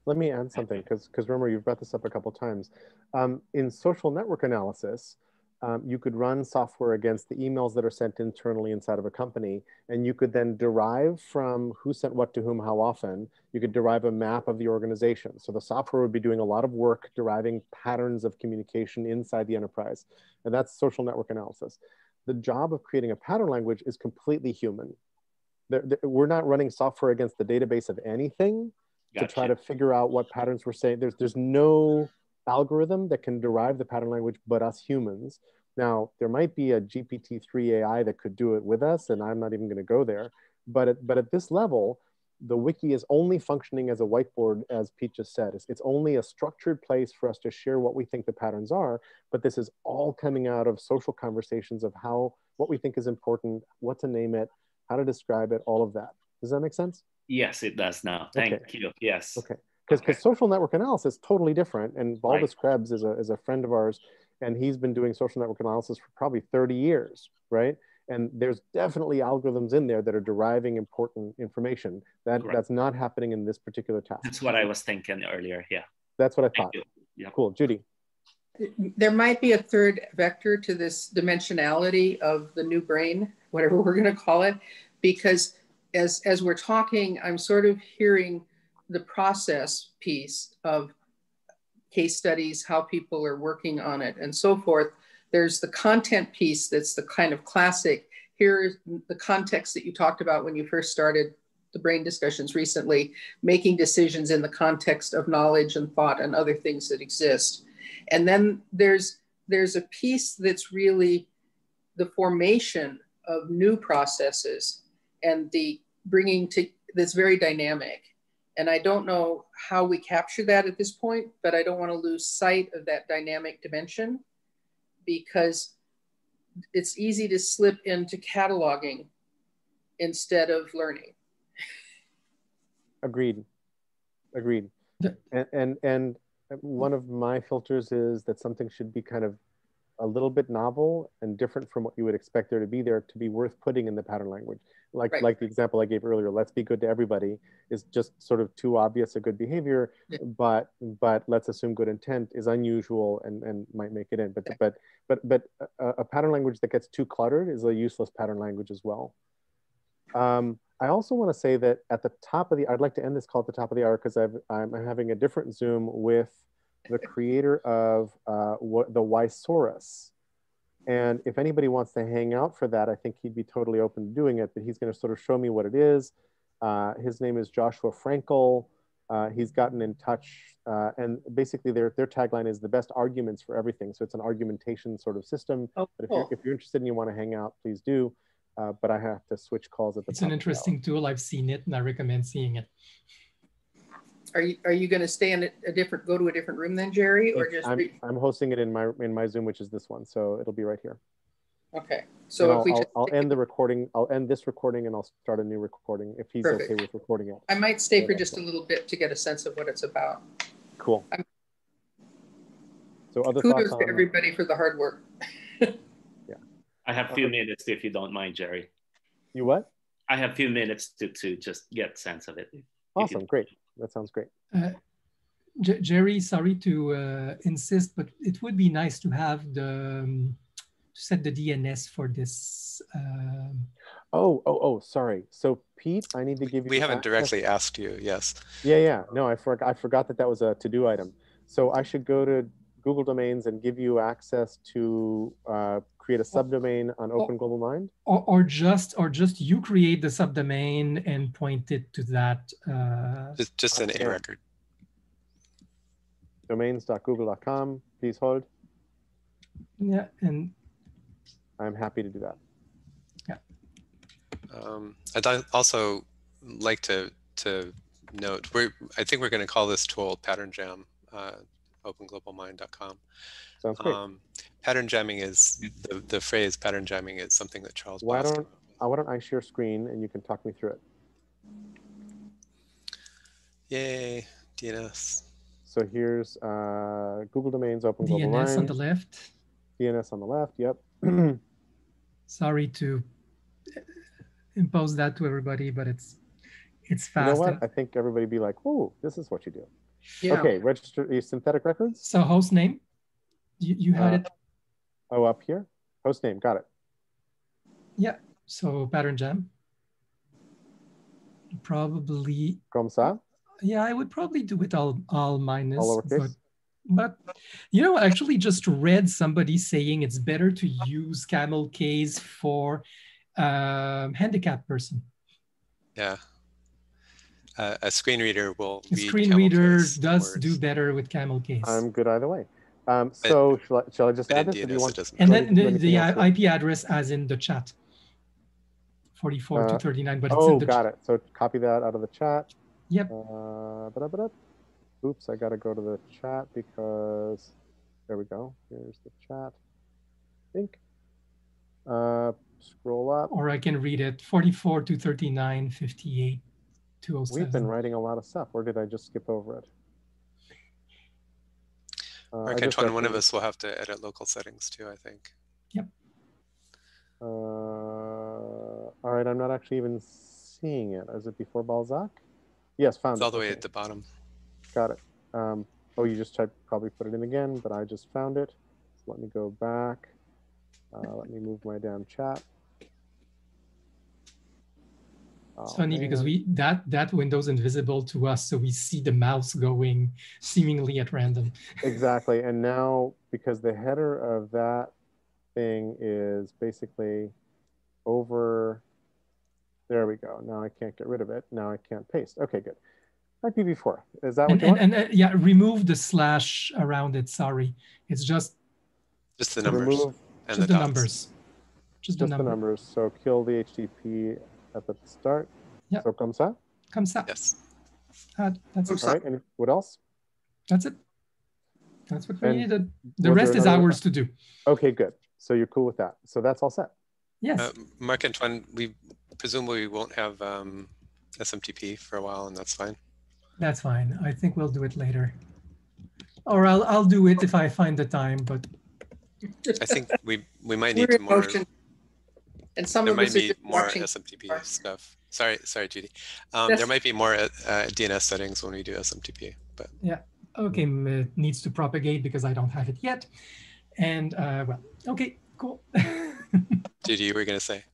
Let me add something, because because remember, you've brought this up a couple times. Um, in social network analysis, um, you could run software against the emails that are sent internally inside of a company, and you could then derive from who sent what to whom how often, you could derive a map of the organization. So the software would be doing a lot of work deriving patterns of communication inside the enterprise, and that's social network analysis. The job of creating a pattern language is completely human. They're, they're, we're not running software against the database of anything gotcha. to try to figure out what patterns we're saying. There's, there's no algorithm that can derive the pattern language but us humans. Now, there might be a GPT-3 AI that could do it with us, and I'm not even going to go there. But at, but at this level, the wiki is only functioning as a whiteboard, as Pete just said. It's, it's only a structured place for us to share what we think the patterns are, but this is all coming out of social conversations of how, what we think is important, what to name it, how to describe it, all of that. Does that make sense? Yes, it does now. Thank okay. you. Yes. Okay because because okay. social network analysis is totally different. And Valdis right. Krebs is a, is a friend of ours, and he's been doing social network analysis for probably 30 years, right? And there's definitely algorithms in there that are deriving important information. That that's not happening in this particular task. That's what I was thinking earlier. Yeah. That's what I thought. Yeah. Cool, Judy. There might be a third vector to this dimensionality of the new brain, whatever we're going to call it, because as as we're talking, I'm sort of hearing the process piece of case studies, how people are working on it, and so forth. There's the content piece that's the kind of classic. Here's the context that you talked about when you first started the brain discussions recently, making decisions in the context of knowledge and thought and other things that exist. And then there's there's a piece that's really the formation of new processes and the bringing to that's very dynamic. And I don't know how we capture that at this point, but I don't want to lose sight of that dynamic dimension because it's easy to slip into cataloging instead of learning. Agreed. Agreed. And, and and one of my filters is that something should be kind of a little bit novel and different from what you would expect there to be there to be worth putting in the pattern language like right. like the example i gave earlier let's be good to everybody is just sort of too obvious a good behavior yeah. but but let's assume good intent is unusual and and might make it in but but but but a, a, pattern language that gets too cluttered is a useless pattern language as well um, I also want to say that at the top of the, I'd like to end this call at the top of the hour because I'm having a different Zoom with the creator of uh, what, the Whysaurus. And if anybody wants to hang out for that, I think he'd be totally open to doing it, but he's going to sort of show me what it is. Uh, his name is Joshua Frankel. Uh, he's gotten in touch, uh, and basically their, their tagline is the best arguments for everything. So it's an argumentation sort of system. Oh, but if, you're, if you're interested and you want to hang out, please do. Uh, but I have to switch calls at the It's an interesting tool. I've seen it and I recommend seeing it. Are you are you going to stay in a different go to a different room then, Jerry, or just? I'm, I'm hosting it in my in my Zoom, which is this one, so it'll be right here. Okay, so I'll, I'll, I'll, end the recording. I'll end this recording and I'll start a new recording if he's Perfect. okay with recording it. I might stay for just a little bit to get a sense of what it's about. Cool. I'm, so other kudos to everybody for the hard work. yeah, I have a few minutes if you don't mind, Jerry. You what? I have a few minutes to to just get sense of it. Awesome, great that sounds great. Uh, Jerry, sorry to uh, insist, but it would be nice to have the um, to set the DNS for this. Um... Oh, oh, oh, sorry. So Pete, I need to give you. We haven't access. directly asked you. Yes. Yeah, yeah. No, I forgot. I forgot that that was a to-do item. So I should go to Google Domains and give you access to uh, create a subdomain on Open Global Mind? Or, or, just or just you create the subdomain and point it to that. Uh, just, just an A record. Domains.google.com. Please hold. Yeah, and I'm happy to do that. Yeah. Um, I'd also like to to note we I think we're going to call this tool Pattern Jam. Uh, OpenGlobalMind.com. Sounds great. Um, pattern jamming is the, the phrase pattern jamming is something that Charles. Why Boston don't uh, why don't I share screen and you can talk me through it? Yay, DNS. So here's uh, Google Domains, Open DNS Global DNS on the left. DNS on the left. Yep. Sorry to impose that to everybody, but it's it's fast. You know what? I think everybody be like, "Oh, this is what you do." Yeah. Okay, register your synthetic records. So host name, you, you had uh, it. Oh, up here, host name, got it. Yeah, so pattern jam. Probably. Comme ça? Yeah, I would probably do it all, all minus. All lowercase? But, but, you know, I actually just read somebody saying it's better to use camel case for um, handicapped person. Yeah, uh, a screen reader will a screen reader does words. do better with camel case i'm good either way um, so shall I, shall I just add this? DNS, want, and then the, the IP address as in the chat. 44 uh, to 39, but oh, it's got chat. it. So copy that out of the chat. Yep. Uh, Oops, I got to go to the chat because there we go. Here's the chat. I think. Uh, scroll up. Or I can read it 44 to 39, 58. 207. We've been writing a lot of stuff. Or did I just skip over it? Uh, Marc Antoine, one of us will have to edit local settings too, I think. Yep. Uh, all right, I'm not actually even seeing it. Is it before Balzac? Yes, found it's it. all the way okay. at the bottom. Got it. Um, oh, you just typed, probably put it in again, but I just found it. So let me go back. Uh, let me move my damn chat. It's oh, funny man. because we that that window's invisible to us, so we see the mouse going seemingly at random. exactly, and now because the header of that thing is basically over. There we go. Now I can't get rid of it. Now I can't paste. Okay, good. IPv4. Is that what and, you and, want? And uh, yeah, remove the slash around it. Sorry, it's just just the numbers remove, and just the, the numbers. Just, just the, number. the numbers. So kill the HTTP at the start. Yeah. So comme ça. Comme ça. Yes. Uh, that's All right. And what else? That's it. That's what we And needed. The rest is ours to do. Okay, good. So you're cool with that. So that's all set. Yes. Uh, Marc Antoine, we presumably we won't have um, SMTP for a while, and that's fine. That's fine. I think we'll do it later. Or I'll I'll do it if I find the time, but I think we we might We're need to more. motion. And some There of might us are be just more watching. SMTP stuff. Sorry, sorry, Judy. Um, That's- there might be more uh, DNS settings when we do SMTP, but yeah. okay, it needs to propagate because I don't have it yet. And uh, well, okay, cool. Judy, you were going to say,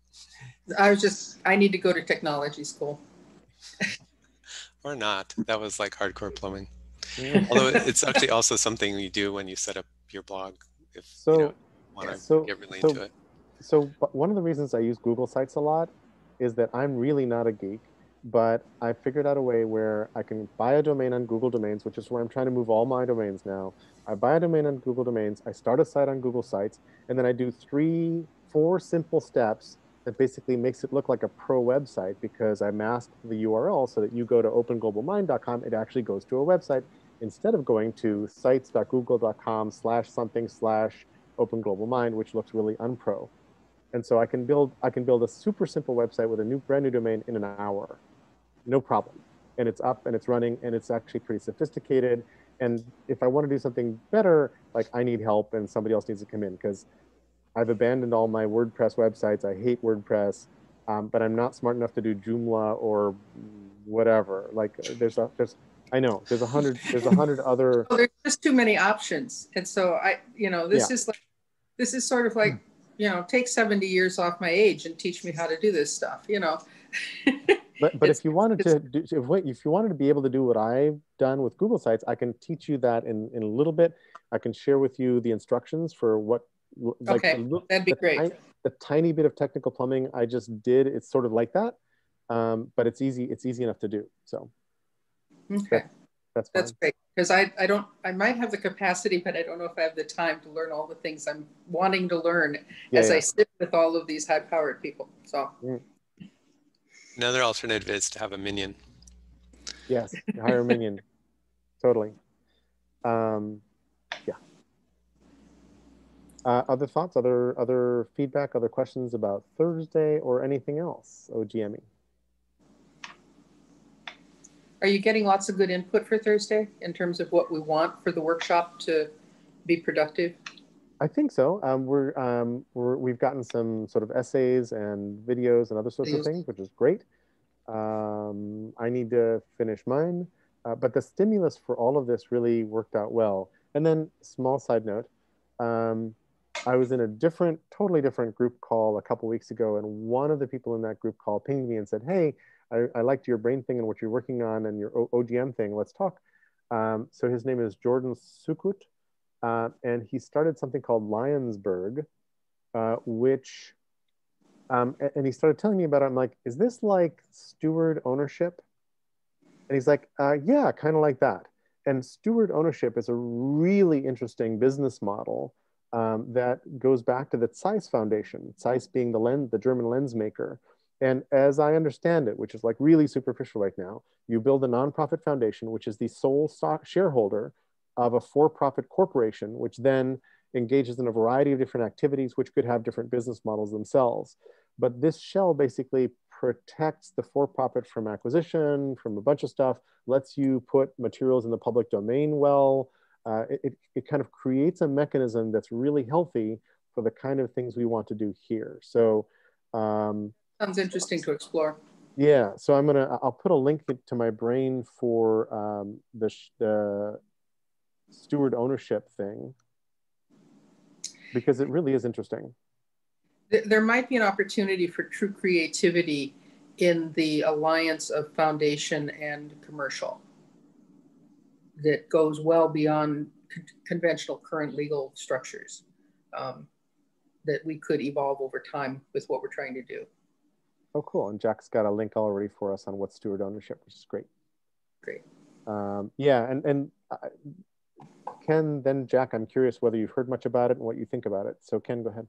I was just, I need to go to technology school. or not? That was like hardcore plumbing. Although it's actually also something you do when you set up your blog, if So- you know, want to so- get really so- into it. So one of the reasons I use Google Sites a lot is that I'm really not a geek, but I figured out a way where I can buy a domain on Google Domains, which is where I'm trying to move all my domains now. I buy a domain on Google Domains, I start a site on Google Sites, and then I do three, four simple steps that basically makes it look like a pro website because I mask the URL so that you go to openglobalmind.com, it actually goes to a website instead of going to sites.google.com slash something slash openglobalmind, which looks really unpro. And so I can build I can build a super simple website with a new brand new domain in an hour, no problem. And it's up and it's running and it's actually pretty sophisticated. And if I want to do something better, like I need help and somebody else needs to come in because I've abandoned all my WordPress websites. I hate WordPress, um, but I'm not smart enough to do Joomla or whatever. Like there's a there's I know there's a hundred there's a hundred other Well, there's just too many options. And so I, you know, this Yeah. is like, this is sort of like, you know, take 70 years off my age and teach me how to do this stuff, you know? But but if you wanted to do, if, you wanted to be able to do what I've done with Google Sites, I can teach you that in, in a little bit. I can share with you the instructions for what like Okay, the lit- That'd be the great. ti- the tiny bit of technical plumbing I just did. It's sort of like that, um, but it's easy. It's easy enough to do. So Okay, that's fine. that's great. Because I, I don't, I might have the capacity, but I don't know if I have the time to learn all the things I'm wanting to learn yeah, as yeah. I sit with all of these high powered people. So, Another alternative is to have a minion. Yes, hire a minion. totally. Um, yeah. Uh, other thoughts, other other feedback, other questions about Thursday or anything else? OGME. Are you getting lots of good input for Thursday in terms of what we want for the workshop to be productive? I think so. Um, we're, um, we're we've gotten some sort of essays and videos and other sorts of things, which is great. Um, I need to finish mine, uh, but the stimulus for all of this really worked out well. And then, small side note, um, I was in a different, totally different group call a couple weeks ago, and one of the people in that group call pinged me and said, "Hey, I, I liked your brain thing and what you're working on and your o- OGM thing. Let's talk." Um, so his name is Jordan Sukut uh, and he started something called Lionsberg, uh, which, um, a- and he started telling me about it. I'm like, is this like steward ownership? And he's like, uh, yeah, kind of like that. And steward ownership is a really interesting business model um, that goes back to the Zeiss Foundation, Zeiss being the lens, the German lens maker. And as I understand it, which is like really superficial right now, you build a nonprofit foundation, which is the sole stock shareholder of a for-profit corporation, which then engages in a variety of different activities, which could have different business models themselves. But this shell basically protects the for-profit from acquisition, from a bunch of stuff, lets you put materials in the public domain well. Uh, it, it, kind of creates a mechanism that's really healthy for the kind of things we want to do here. So um, Sounds interesting to explore. yeah, so I'm gonna I'll put a link to my brain for um, the sh- the steward ownership thing because it really is interesting. There might be an opportunity for true creativity in the alliance of foundation and commercial that goes well beyond con- conventional current legal structures um, that we could evolve over time with what we're trying to do. Oh, cool! And Jack's got a link already for us on what steward ownership, which is great. Great. Um, yeah, and and uh, Ken, then Jack, I'm curious whether you've heard much about it and what you think about it. So Ken, go ahead.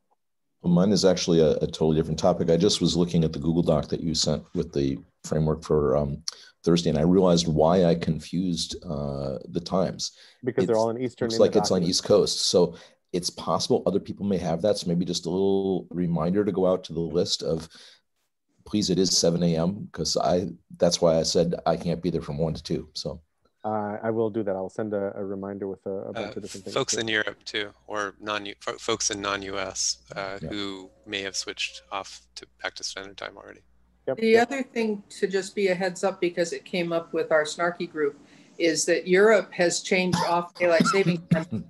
Well, mine is actually a, a, totally different topic. I just was looking at the Google Doc that you sent with the framework for um, Thursday, and I realized why I confused uh, the times. Because it's, they're all in Eastern. It's like it's on East Coast, so it's possible other people may have that. So maybe just a little reminder to go out to the list of, please, it is 7 a.m. because I that's why I said I can't be there from one to two. So. Uh, I will do that. I'll send a, a reminder with a, a bunch uh, of different things. Folks too. in Europe too, or non folks in non-US uh, yeah. who may have switched off to back to standard time already. Yep. The yep. other thing to just be a heads up because it came up with our snarky group is that Europe has changed off daylight saving time.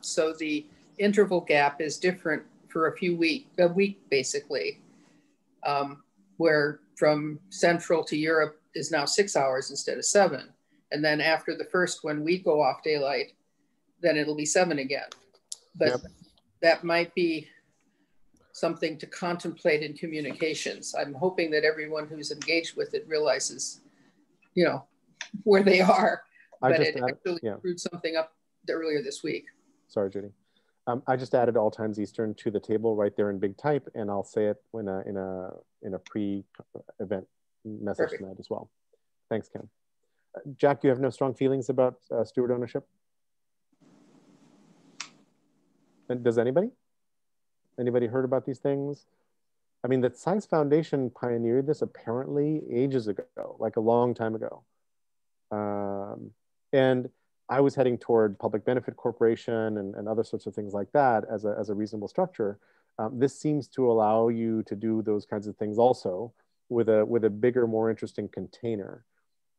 so the interval gap is different for a few week, a week basically, um, where from Central to Europe is now six hours instead of seven. And then after the first, when we go off daylight, then it'll be seven again. But yep. that might be something to contemplate in communications. I'm hoping that everyone who's engaged with it realizes, you know, where they are. I but it actually yeah. screwed something up earlier this week. Sorry, Judy. Um, I just added all times Eastern to the table right there in big type, and I'll say it in a in a in a pre-event message Perfect. tonight as well. Thanks, Ken. Jack, you have no strong feelings about uh, steward ownership? And does anybody? Anybody heard about these things? I mean, the Zeiss Foundation pioneered this apparently ages ago, like a long time ago. Um, and I was heading toward public benefit corporation and, and other sorts of things like that as a, as a reasonable structure. Um, this seems to allow you to do those kinds of things also with a, with a bigger, more interesting container.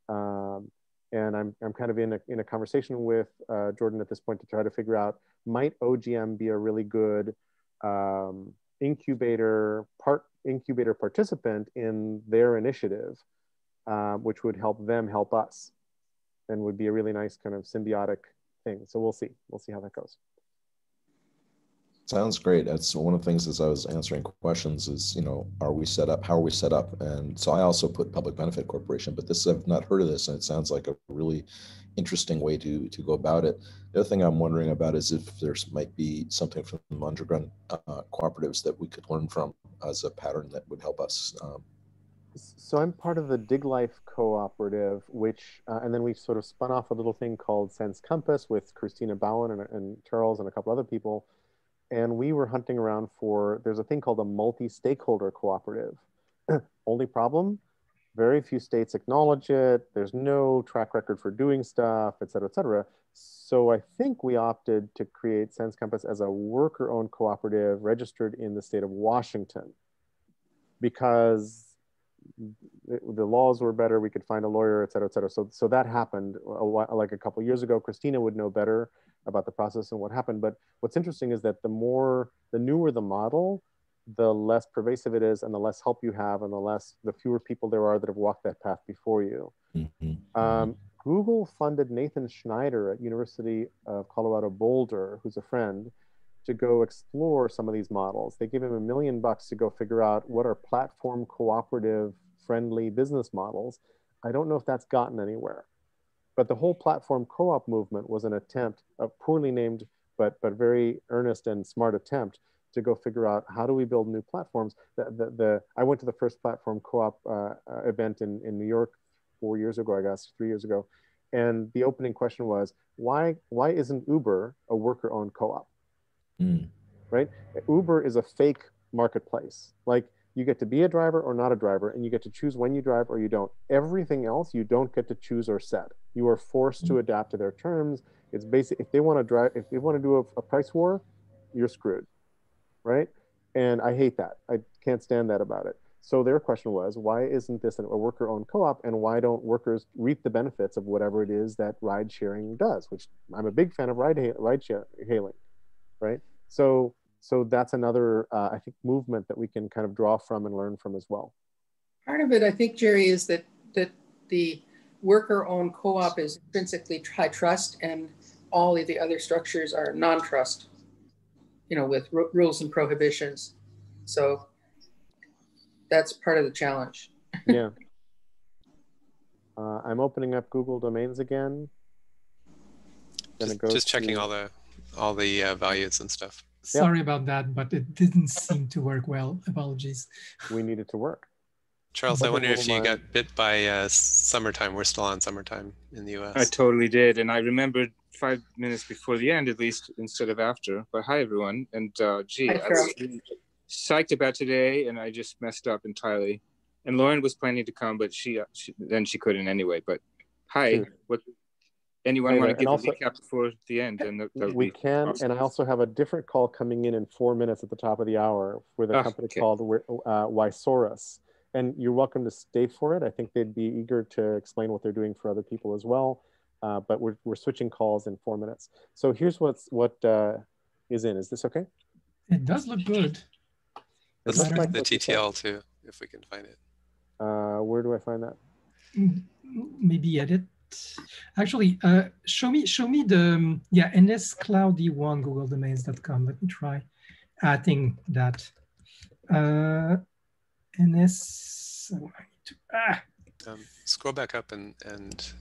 Um, and I'm, I'm kind of in a, in a conversation with uh, Jordan at this point to try to figure out, might OGM be a really good um, incubator part incubator participant in their initiative, uh, which would help them help us and would be a really nice kind of symbiotic thing. So we'll see, we'll see how that goes. Sounds great. That's one of the things as I was answering questions is, you know, are we set up? How are we set up? And so I also put public benefit corporation, but this I've not heard of this, and it sounds like a really interesting way to to go about it. The other thing I'm wondering about is if there's might be something from underground uh, cooperatives that we could learn from as a pattern that would help us. Um, so I'm part of the Dig Life Cooperative, which, uh, and then we sort of spun off a little thing called Sense Compass with Christina Bowen and, and Charles and a couple other people and we were hunting around for there's a thing called a multi-stakeholder cooperative. Only problem very few states acknowledge it there's no track record for doing stuff et cetera et cetera. So i think we opted to create sense compass as a worker-owned cooperative registered in the state of washington. Because the laws were better we could find a lawyer et cetera et cetera so, so that happened a while, like a couple years ago christina would know better about the process and what happened. But what's interesting is that the more, the newer the model, the less pervasive it is and the less help you have and the less, the fewer people there are that have walked that path before you. Mm-hmm. Um, Google funded Nathan Schneider at University of Colorado Boulder, who's a friend, to go explore some of these models. They gave him a million bucks to go figure out what are platform cooperative friendly business models. I don't know if that's gotten anywhere. But the whole platform co-op movement was an attempt, a poorly named but but very earnest and smart attempt to go figure out how do we build new platforms. The, the, the I went to the first platform co-op uh, uh, event in, in New York four years ago, I guess, three years ago. And the opening question was, why, why isn't Uber a worker-owned co-op? Mm. Right? Uber is a fake marketplace. Like you get to be a driver or not a driver, and you get to choose when you drive or you don't. Everything else you don't get to choose or set. You are forced to mm. adapt to their terms. It's basic. If they want to drive, if they want to do a, a price war, you're screwed, right? And I hate that. I can't stand that about it. So their question was, why isn't this a worker-owned co-op, and why don't workers reap the benefits of whatever it is that ride sharing does? Which I'm a big fan of ride ride hailing, right? So so that's another uh, I think movement that we can kind of draw from and learn from as well. Part of it, I think, Jerry, is that that the worker-owned co-op is intrinsically high trust, and all of the other structures are non-trust. You know, with rules and prohibitions. So that's part of the challenge. yeah. Uh, I'm opening up Google Domains again. Just, just, checking to... all the all the uh, values and stuff. Sorry about that, but it didn't seem to work well. Apologies. We needed to work. Charles, I wonder if you am got bit by uh, summertime. We're still on summertime in the US. I totally did, and I remembered five minutes before the end, at least instead of after. But hi, everyone, and uh, gee, Hi, I was really psyched about today, and I just messed up entirely. And Lauren was planning to come, but she, uh, she then she couldn't anyway. But hi, Sure. what? Anyone Hey want to give also- a recap before the end? And that, that we can, awesome. and I also have a different call coming in in four minutes at the top of the hour with a Ah, company okay. called uh, Whysaurus. And you're welcome to stay for it. I think they'd be eager to explain what they're doing for other people as well. Uh, but we're, we're switching calls in four minutes. So here's what's what uh, is in. Is this okay? It does look good. Let's looks look like the what. TTL too, if we can find it. Uh, where do I find that? Mm, Maybe edit. Actually, uh, show me show me the um, yeah nscloudy1 googledomains.com. Let me try adding that. Uh, ns. oh, to- ah, Um, scroll back up and and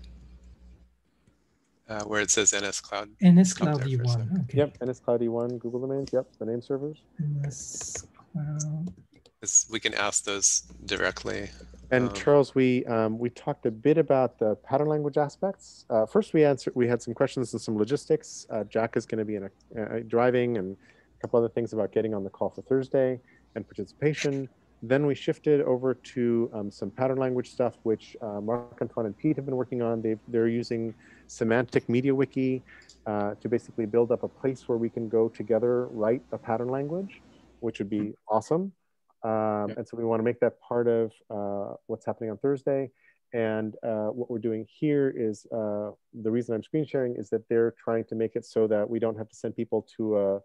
uh, where it says NS Cloud. NS there for a nscloudy1. Okay. Yep, NS Cloudy One Google Domains. Yep, the name servers. NSCloud. 'Cause we can ask those directly. And Um, Charles, we um, we talked a bit about the pattern language aspects. Uh, first, we answered we had some questions and some logistics. Uh, Jack is going to be in a, uh, driving and a couple other things about getting on the call for Thursday and participation. Then we shifted over to um, some pattern language stuff, which uh, Marc Antoine and Pete have been working on. They they're using Semantic Media Wiki uh, to basically build up a place where we can go together write a pattern language, which would be awesome. Um, and so we want to make that part of uh, what's happening on Thursday. And uh, what we're doing here is uh, the reason I'm screen sharing is that they're trying to make it so that we don't have to send people to a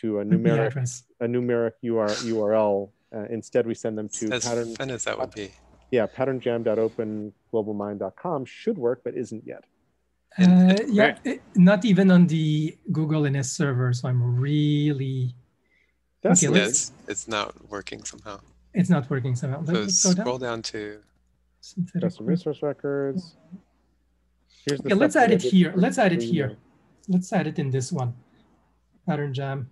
to a numeric a numeric UR, URL. Uh, instead, we send them to as pattern fun as that would be. yeah patternjam.openglobalmind.com should work but isn't yet. Uh, yeah, it- not even on the Google NS server. So I'm really, That's Okay, weird. Yeah, let's- it's, it's not working somehow. it's not working somehow. Let- So Let's go down. scroll down to Synthetic Custom web. resource records. Here's the Okay, let's add it here. Let's add it here. Let's add it in this one. Pattern jam.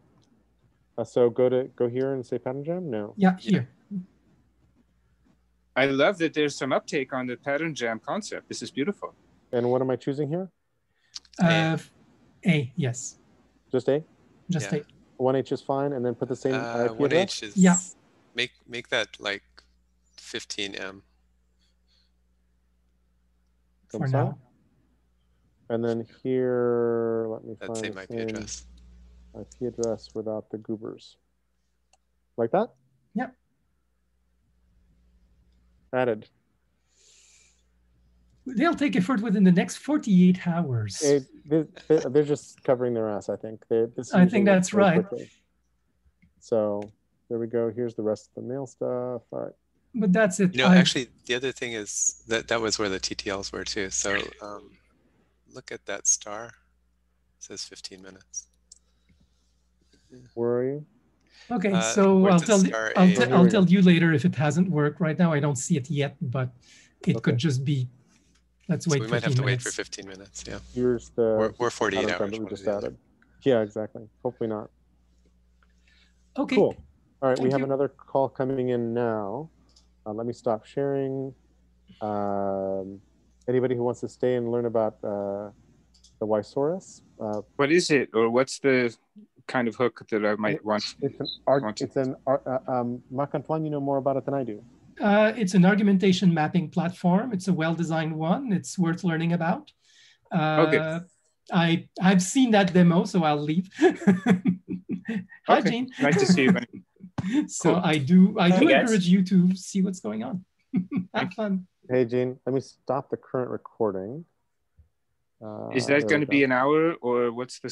Uh, so go to go here and say pattern jam. No. Yeah, Yeah. here. I love that there's some uptake on the pattern jam concept. This is beautiful. And what am I choosing here? Uh, A, yes. Just A. Just Yeah. A. One H is fine, and then put the same uh, IP one address. H is Yeah. make make that like 15M. for Comes now. out. And then here, let me That find same the IP same address. IP address without the goobers. Like that? Yep. Added. They'll take effort within the next 48 hours. It, they, they- they're just covering their ass, I think. They, this I think that's right. quickly. So there we go. Here's the rest of the mail stuff. All right. But that's it. You know, I- actually, the other thing is that that was where the TTLs were too. So um, look at that star. It says 15 minutes. Where are you? Okay, Uh, so I'll tell star I'll, A? te- here I'll tell you later if it hasn't worked right now. I don't see it yet, but it Okay. could just be. Let's So wait. we might have 15 to wait for 15 minutes. Yeah. Here's the Or, or 48 pattern hours. that we just added. Yeah, exactly. Hopefully not. Okay. Cool. All right, we have you. another call coming in now. Uh, let me stop sharing. Um, anybody who wants to stay and learn about uh, the Whysaurus, uh, What is it, or what's the kind of hook that I might want? it's an art. Want- It's an art. Uh, um, Marc Antoine, you know more about it than I do. Uh, it's an argumentation mapping platform. It's a well-designed one. It's worth learning about. Uh, Okay. I I've seen that demo, so I'll leave. Hi, Okay. Gene. Nice to see you. man. so Cool. I do I Hey, do guys. encourage you to see what's going on. Have fun. Hey, Gene, let me stop the current recording. Uh, Is that going to be an hour, or what's the